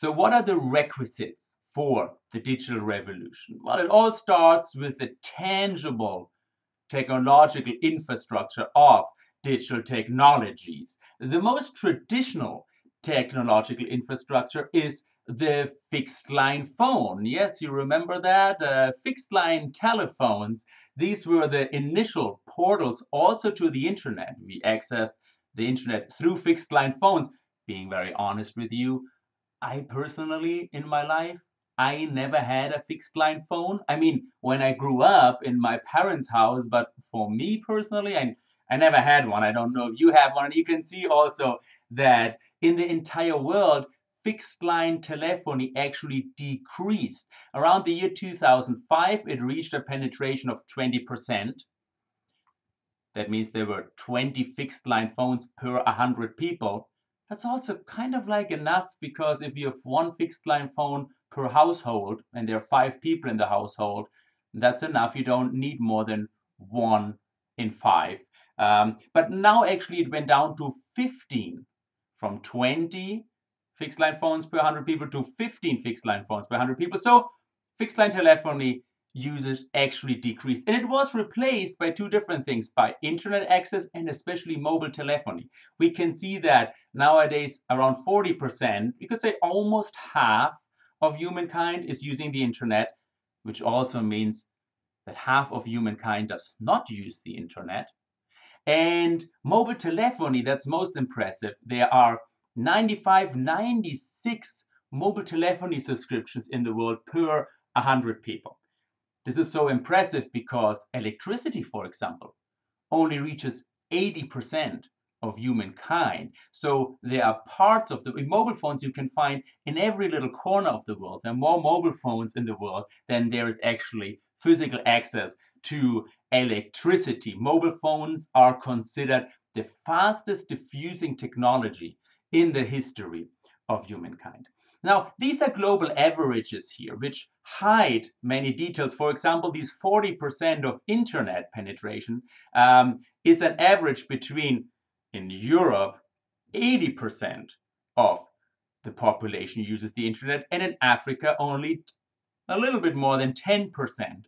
So what are the requisites for the digital revolution? Well, it all starts with the tangible technological infrastructure of digital technologies. The most traditional technological infrastructure is the fixed line phone. Yes, you remember that? Uh, fixed line telephones. These were the initial portals also to the internet. We accessed the internet through fixed line phones. Being very honest with you, I personally, in my life, I never had a fixed line phone. I mean, when I grew up in my parents' house, but for me personally, I, I never had one. I don't know if you have one. You can see also that in the entire world, fixed line telephony actually decreased. Around the year 2005, it reached a penetration of 20%. That means there were 20 fixed line phones per 100 people. That's also kind of like enough because if you have one fixed line phone per household and there are five people in the household, that's enough. You don't need more than one in five. Um, but now actually it went down to 15 from 20 fixed line phones per 100 people to 15 fixed line phones per 100 people. So fixed line telephony usage actually decreased. And it was replaced by two different things, by internet access and especially mobile telephony. We can see that nowadays around 40%, you could say almost half of humankind is using the internet, which also means that half of humankind does not use the internet. And mobile telephony, that's most impressive. There are 95, 96 mobile telephony subscriptions in the world per 100 people. This is so impressive because electricity, for example, only reaches 80% of humankind. So there are parts of the mobile phones you can find in every little corner of the world. There are more mobile phones in the world than there is actually physical access to electricity. Mobile phones are considered the fastest diffusing technology in the history of humankind. Now, these are global averages here, which hide many details. For example, these 40% of internet penetration um, is an average between, in Europe, 80% of the population uses the internet, and in Africa, only a little bit more than 10%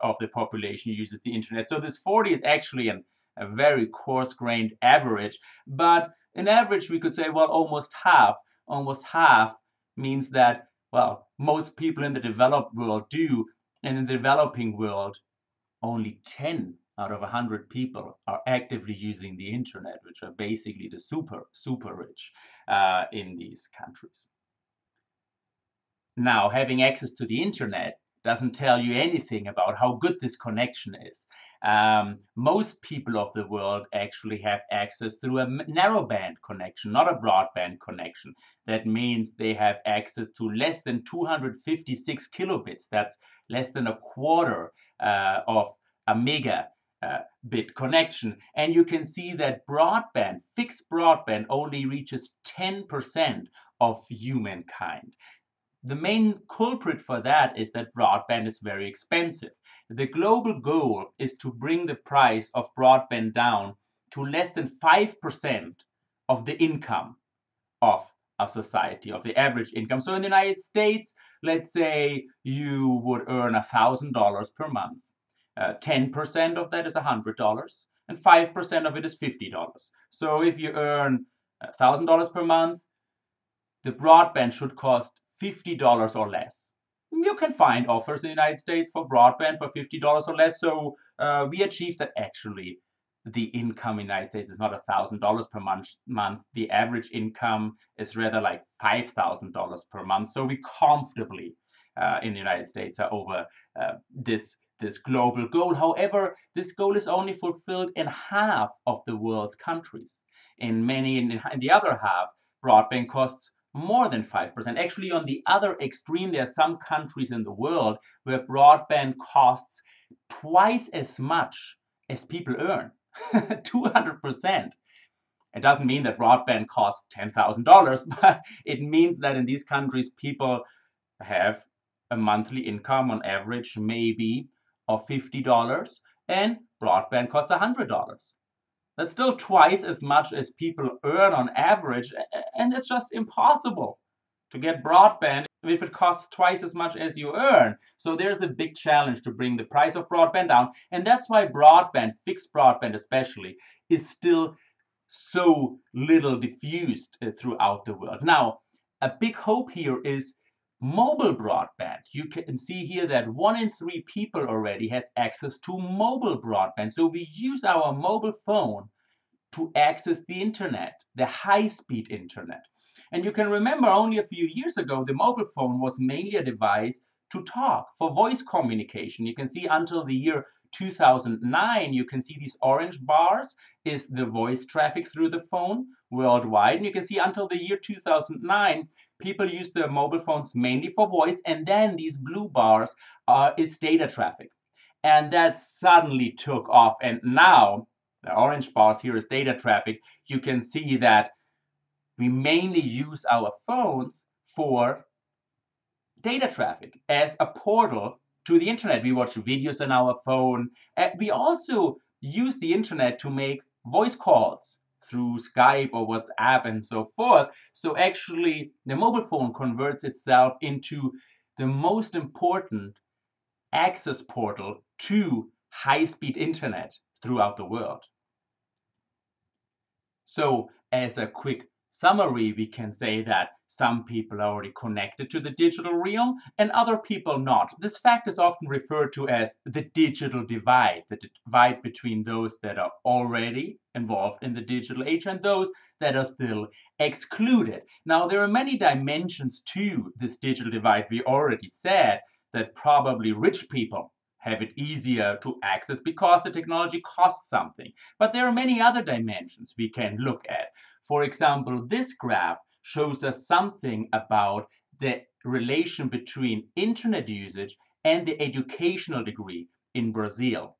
of the population uses the internet. So this 40 is actually an, a very coarse-grained average, but an average we could say, well, almost half, almost half means that, well, most people in the developed world do, and in the developing world, only 10 out of 100 people are actively using the internet, which are basically the super, super rich uh, in these countries. Now, having access to the internet doesn't tell you anything about how good this connection is. Um, most people of the world actually have access through a narrowband connection, not a broadband connection. That means they have access to less than 256 kilobits. That's less than a quarter uh, of a mega uh, bit connection. And you can see that broadband, fixed broadband, only reaches 10% of humankind. The main culprit for that is that broadband is very expensive. The global goal is to bring the price of broadband down to less than 5% of the income of a society, of the average income. So in the United States, let's say you would earn $1,000 per month. 10% uh, of that is $100, and 5% of it is $50. So if you earn $1,000 per month, the broadband should cost $50 or less. You can find offers in the United States for broadband for $50 or less. So uh, we achieved that actually the income in the United States is not $1,000 per month, month. The average income is rather like $5,000 per month. So we comfortably uh, in the United States are over uh, this, this global goal. However, this goal is only fulfilled in half of the world's countries. In many, in, in the other half, broadband costs more than 5%. Actually, on the other extreme, there are some countries in the world where broadband costs twice as much as people earn 200%. It doesn't mean that broadband costs $10,000, but it means that in these countries, people have a monthly income on average, maybe of $50, and broadband costs $100. That's still twice as much as people earn on average, and it's just impossible to get broadband if it costs twice as much as you earn. So there's a big challenge to bring the price of broadband down. And that's why broadband, fixed broadband especially, is still so little diffused uh, throughout the world. Now, a big hope here is mobile broadband. You can see here that one in three people already has access to mobile broadband. So we use our mobile phone to access the internet, the high-speed internet. And you can remember only a few years ago, the mobile phone was mainly a device to talk, for voice communication. You can see until the year 2009, you can see these orange bars is the voice traffic through the phone worldwide. And you can see until the year 2009, people used their mobile phones mainly for voice. And then these blue bars uh, is data traffic. And that suddenly took off. And now the orange bars here is data traffic. You can see that we mainly use our phones for data traffic as a portal to the internet. We watch videos on our phone. And we also use the internet to make voice calls through Skype or WhatsApp and so forth. So actually, the mobile phone converts itself into the most important access portal to high-speed internet throughout the world. So as a quick summary, we can say that some people are already connected to the digital realm and other people not. This fact is often referred to as the digital divide, the divide between those that are already involved in the digital age and those that are still excluded. Now, there are many dimensions to this digital divide. We already said that probably rich people have it easier to access because the technology costs something. But there are many other dimensions we can look at. For example, this graph shows us something about the relation between internet usage and the educational degree in Brazil.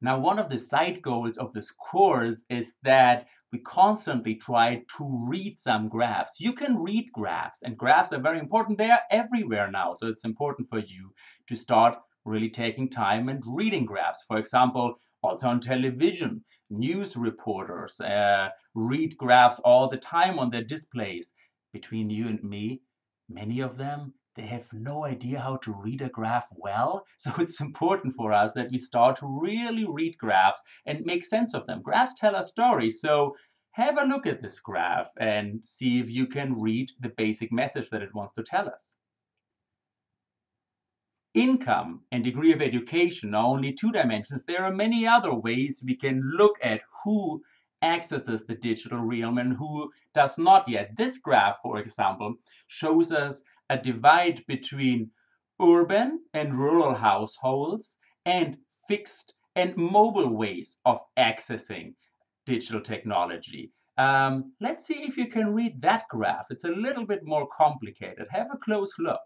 Now, one of the side goals of this course is that we constantly try to read some graphs. You can read graphs, and graphs are very important. They are everywhere now, so it's important for you to start really taking time and reading graphs. For example, also on television, news reporters uh, read graphs all the time on their displays. Between you and me, many of them, they have no idea how to read a graph well. So it's important for us that we start to really read graphs and make sense of them. Graphs tell a story. So have a look at this graph and see if you can read the basic message that it wants to tell us. Income and degree of education are only two dimensions. There are many other ways we can look at who accesses the digital realm and who does not yet. This graph, for example, shows us a divide between urban and rural households and fixed and mobile ways of accessing digital technology. Um, let's see if you can read that graph. It's a little bit more complicated. Have a close look.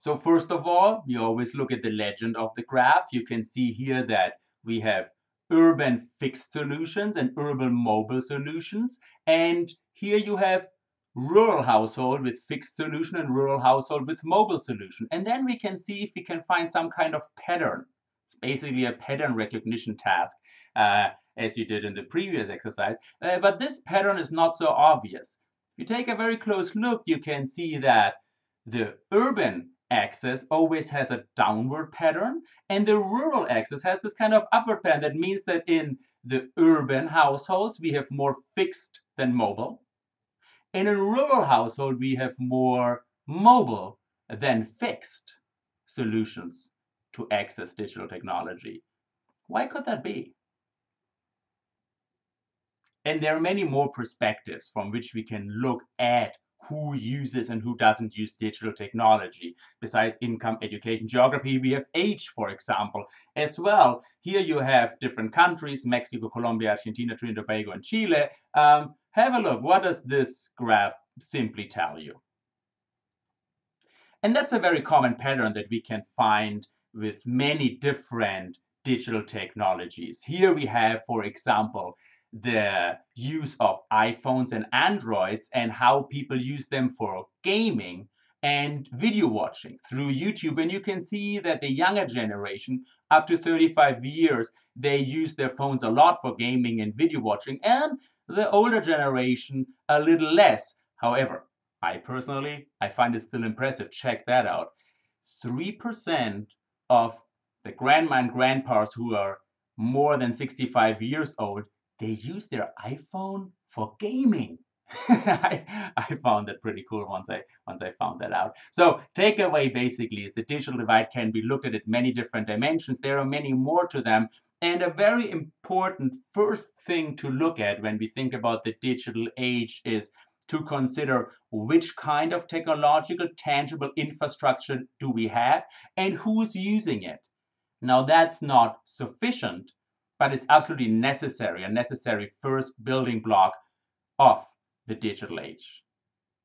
So first of all, you always look at the legend of the graph. You can see here that we have urban fixed solutions and urban mobile solutions. And here you have rural household with fixed solution and rural household with mobile solution. And then we can see if we can find some kind of pattern. It's basically a pattern recognition task, uh, as you did in the previous exercise. Uh, but this pattern is not so obvious. If you take a very close look, you can see that the urban axis always has a downward pattern and the rural axis has this kind of upward pattern. That means that in the urban households we have more fixed than mobile. In a rural household we have more mobile than fixed solutions to access digital technology. Why could that be? And there are many more perspectives from which we can look at who uses and who doesn't use digital technology. Besides income, education, geography, we have age, for example, as well. Here you have different countries, Mexico, Colombia, Argentina, Trinidad, and Tobago, and Chile. Um, have a look. What does this graph simply tell you? And that's a very common pattern that we can find with many different digital technologies. Here we have, for example, the use of iPhones and Androids and how people use them for gaming and video watching through YouTube. And you can see that the younger generation, up to 35 years, they use their phones a lot for gaming and video watching, and the older generation a little less. However, I personally, I find it still impressive. Check that out. 3% of the grandma and grandpas who are more than 65 years old, they use their iPhone for gaming. I, I found that pretty cool once I once I found that out. So takeaway basically is the digital divide can be looked at at many different dimensions. There are many more to them. And a very important first thing to look at when we think about the digital age is to consider which kind of technological tangible infrastructure do we have and who's using it. Now that's not sufficient, but it's absolutely necessary, a necessary first building block of the digital age.